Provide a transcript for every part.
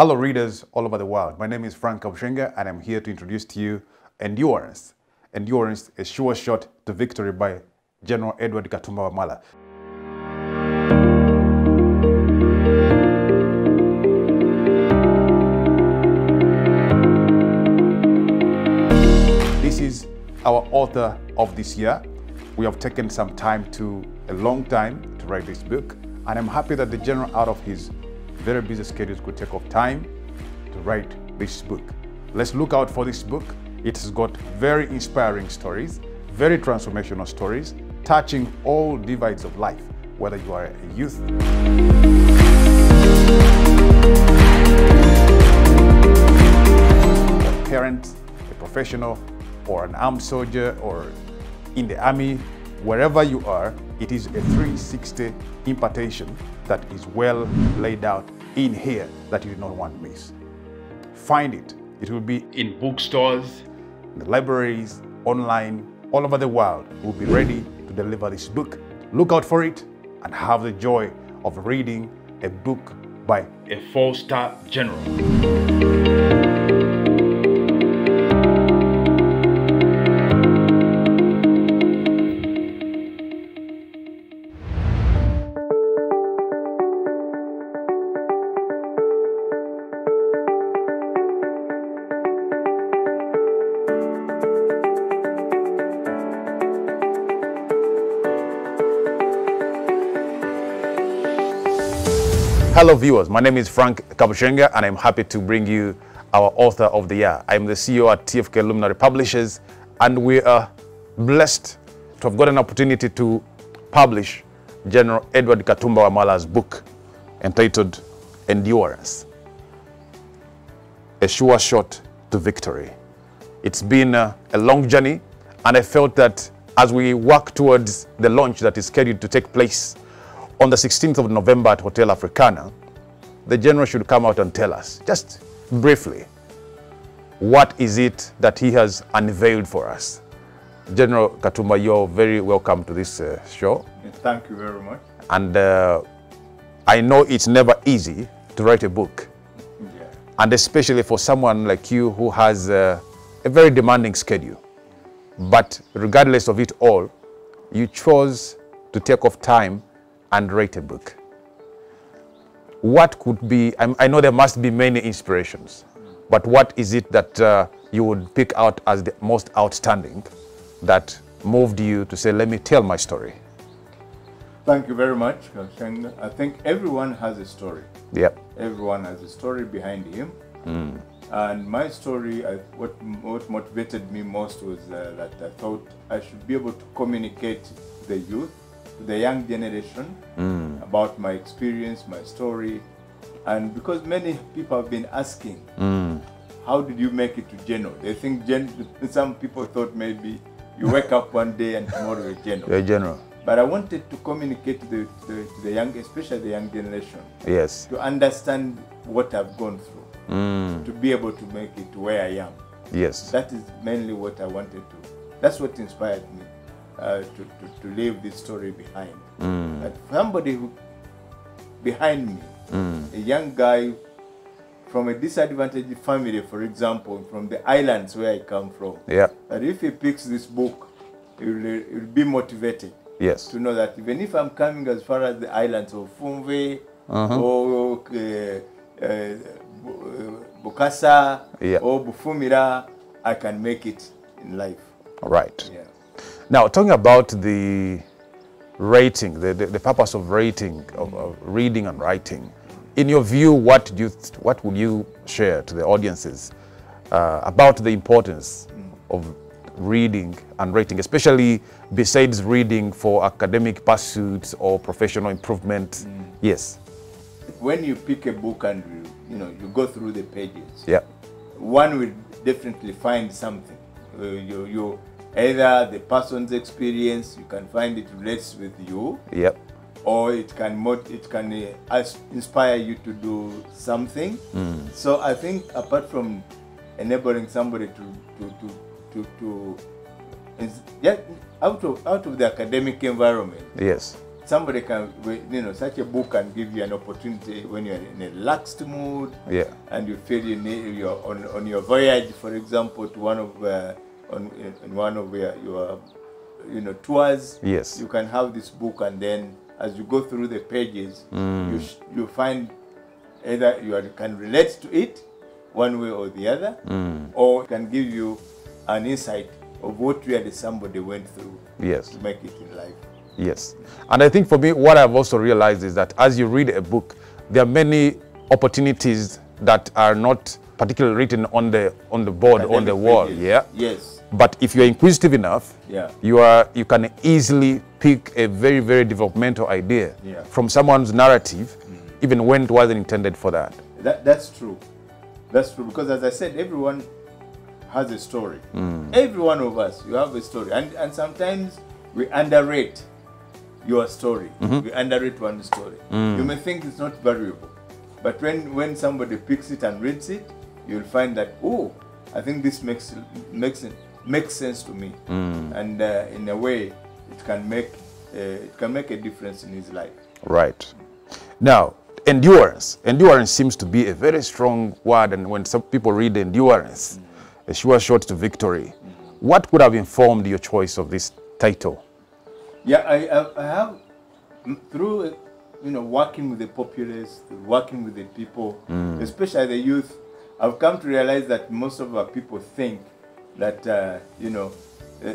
Hello, readers all over the world. My name is Frank Kabushenga, and I'm here to introduce to you Endurance. Endurance, a sure shot to victory by General Edward Katumba Wamala. This is our author of this year. We have taken some time to, a long time, to write this book, and I'm happy that the general, out of his very busy schedules, could take off time to write this book. Let's look out for this book. It has got very inspiring stories, very transformational stories, touching all divides of life, whether you are a youth, a parent, a professional, or an armed soldier, or in the army, wherever you are, it is a 360 impartation that is well laid out in here that you do not want to miss. Find it. It will be in bookstores, in the libraries, online, all over the world. We'll be ready to deliver this book. Look out for it and have the joy of reading a book by a four-star general. Hello, viewers. My name is Frank Kabushenga, and I'm happy to bring you our author of the year. I'm the CEO at TFK Luminary Publishers, and we are blessed to have got an opportunity to publish General Edward Katumba Wamala's book entitled Endurance A Sure Shot to Victory. It's been a, a long journey, and I felt that as we work towards the launch that is scheduled to take place on the 16th of November at Hotel Africana, the general should come out and tell us, just briefly, what is it that he has unveiled for us. General Katumba, you're very welcome to this uh, show. Thank you very much. And uh, I know it's never easy to write a book, Yeah. and especially for someone like you who has uh, a very demanding schedule. But regardless of it all, you chose to take off time and write a book. What could be, I, I know there must be many inspirations, but what is it that uh, you would pick out as the most outstanding that moved you to say, let me tell my story? Thank you very much. I think everyone has a story. Yep. Everyone has a story behind him. And my story, I, what, what motivated me most was uh, that I thought I should be able to communicate the youth, to the young generation, mm. about my experience, my story. And because many people have been asking, mm. how did you make it to Geno? They think Gen- some people thought maybe you wake up one day and tomorrow you're Geno. You're general. But I wanted to communicate to the, to the, to the young, especially the young generation, Yes. to understand what I've gone through, mm. to be able to make it to where I am. Yes. That is mainly what I wanted to. That's what inspired me uh, to, to, to leave this story behind. That somebody who behind me, a young guy from a disadvantaged family, for example, from the islands where I come from, Yeah. that if he picks this book, he will, he will be motivated Yes. to know that even if I'm coming as far as the islands of Fumve or uh, uh, Bukasa Yeah. or Bufumira, I can make it in life. All right. Yeah. Now, talking about the rating, the, the, the purpose of rating, of, of reading and writing, in your view, what, do you, what would you share to the audiences uh, about the importance of reading and writing, especially besides reading for academic pursuits or professional improvement? Yes. When you pick a book and you, you know you go through the pages, Yeah. one will definitely find something. Uh, you, you either the person's experience, you can find it relates with you, Yep. or it can mot- it can uh, inspire you to do something. So I think apart from enabling somebody to to to to, to is, yeah, out of out of the academic environment, Yes. somebody can, you know, such a book can give you an opportunity when you're in a relaxed mood Yeah. and you feel you need, you're on, on your voyage, for example, to one of, uh, on, in, one of your, your, you know, tours. Yes. You can have this book and then as you go through the pages, mm. you, sh- you find either you are, can relate to it one way or the other, mm. or can give you an insight of what really somebody went through Yes. to make it in life. Yes. And I think for me, what I've also realized is that as you read a book, there are many opportunities that are not particularly written on the on the board, on the wall. pages. Yeah. Yes. But if you're inquisitive enough, Yeah. you are you can easily pick a very, very developmental idea Yeah. from someone's narrative, mm. even when it wasn't intended for that. That, that's true. That's true because, as I said, everyone has a story. Mm. Every one of us, you have a story, and and sometimes we underrate your story. Mm-hmm. We underrate one story. Mm. You may think it's not valuable, but when when somebody picks it and reads it, you'll find that oh, I think this makes makes makes sense to me, and uh, in a way, it can make uh, it can make a difference in his life. Right. Now, endurance. Endurance seems to be a very strong word, and when some people read endurance, a sure shot to victory. What would have informed your choice of this title? Yeah, I, I, I have mm, through uh, you know working with the populace, working with the people, especially the youth. I've come to realize that most of our people think that uh, you know uh,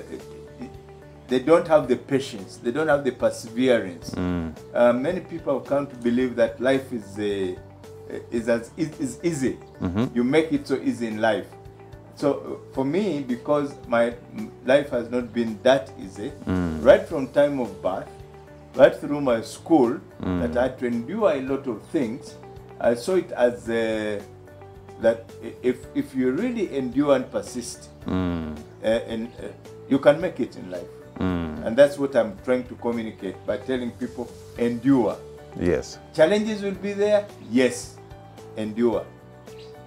they don't have the patience, they don't have the perseverance. Uh, many people have come to believe that life is a, is as is, easy. You make it so easy in life. So uh, for me, because my mm, life has not been that easy, right from time of birth, right through my school, that I had to endure a lot of things, I saw it as uh, that if if you really endure and persist, uh, and uh, you can make it in life. And that's what I'm trying to communicate by telling people endure. Yes. Challenges will be there, yes, endure.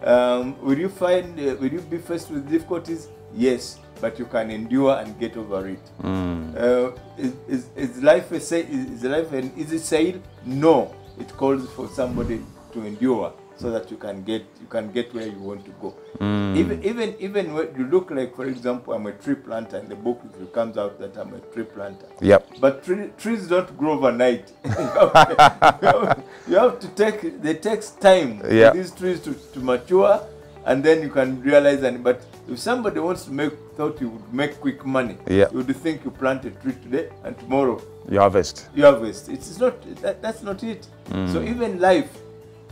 Um, will you find, uh, will you be faced with difficulties? Yes, but you can endure and get over it. Uh, is, is, is life a is life an easy sail? No, it calls for somebody to endure so that you can get you can get where you want to go. Hmm. Even even even when you look like, for example, I'm a tree planter, and the book comes out that I'm a tree planter. Yep. But tree, trees don't grow overnight. you, have, you have to take, it takes time Yeah. for these trees to, to mature and then you can realize and but if somebody wants to make thought you would make quick money, Yeah. you would think you plant a tree today and tomorrow You harvest. you harvest. It's not that, that's not it. Hmm. So even life,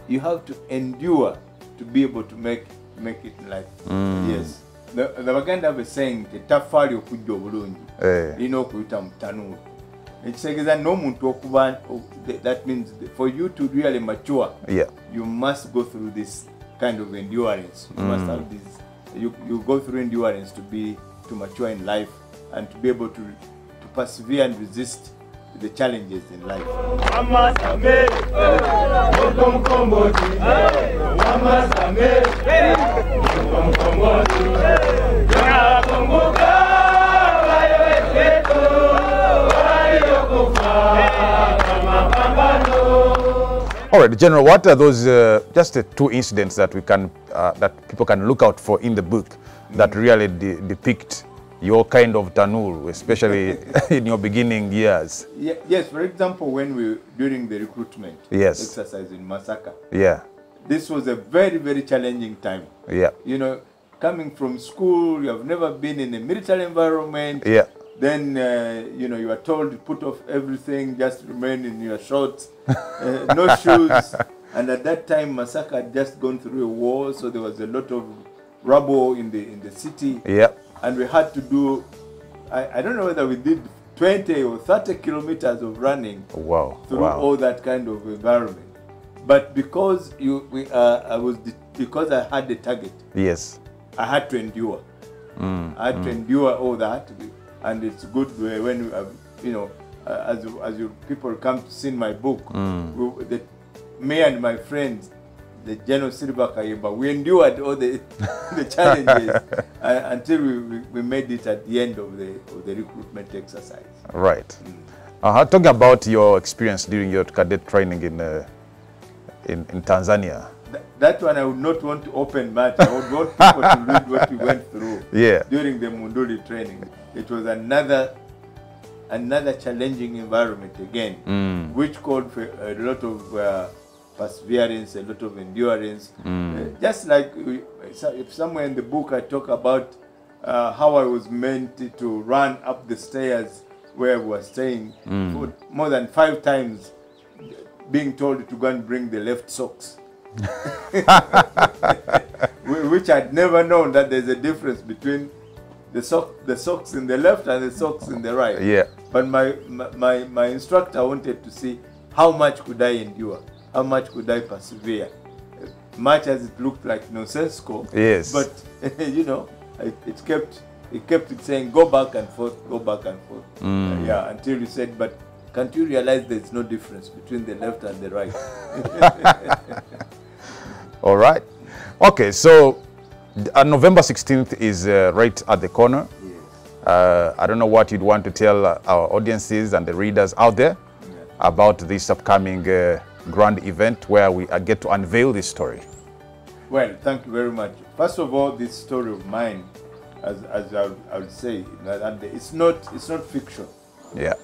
you have to endure to be able to make make it life mm. Yes. The, the Baganda have a saying tetafaali okujja obulungi lirina lina okuyita mu ttanuulu ekitegeeza n'omuntu okuba that means for you to really mature Yeah. you must go through this kind of endurance you mm. must have this you, you go through endurance to be to mature in life and to be able to to persevere and resist the challenges in life All right, General. What are those? Uh, just the two incidents that we can uh, that people can look out for in the book that really de- depict your kind of tanur, especially in your beginning years. Ye- yes for example when we during the recruitment Yes. exercise in masaka Yeah. this was a very very challenging time Yeah. you know coming from school you have never been in a military environment Yeah. then uh, you know you are told to put off everything just remain in your shorts uh, no shoes and at that time masaka had just gone through a war so there was a lot of rubble in the in the city Yeah. And we had to do I, I don't know whether we did 20 or 30 kilometers of running Wow. through Wow. all that kind of environment but because you we uh, i was because i had the target Yes. I had to endure. I had to endure all that, and it's good whe- when you know, uh, as you- as you people come to see my book, we, the, me and my friends, the General Silva Kayimba. we endured all the the challenges uh, until we, we, we made it at the end of the of the recruitment exercise. Right. Mm. Uh-huh. Talking about your experience during your cadet training in, uh, in, in Tanzania. Th- that one I would not want to open much. I would want people to read what we went through Yeah. during the Munduli training. It was another another challenging environment again, mm. which called for a lot of uh, perseverance, a lot of endurance. Uh, just like we, if somewhere in the book I talk about uh, how I was meant to run up the stairs where we were staying for more than five times, being told to go and bring the left socks. Which I'd never known that there's a difference between the sock, the socks in the left and the socks in the right. Yeah. But my, my my my instructor wanted to see how much could I endure, how much could I persevere, much as it looked like nonsensical. Yes. But you know, it, it kept it kept saying go back and forth, go back and forth. Mm. Uh, yeah, until you said, but can't you realize there's no difference between the left and the right? All right. Okay, so uh, November 16th is uh, right at the corner. Uh, I don't know what you'd want to tell uh, our audiences and the readers out there about this upcoming uh, grand event where we get to unveil this story. Well, thank you very much. First of all, this story of mine, as, as I would say, it's not it's not fiction. Yeah.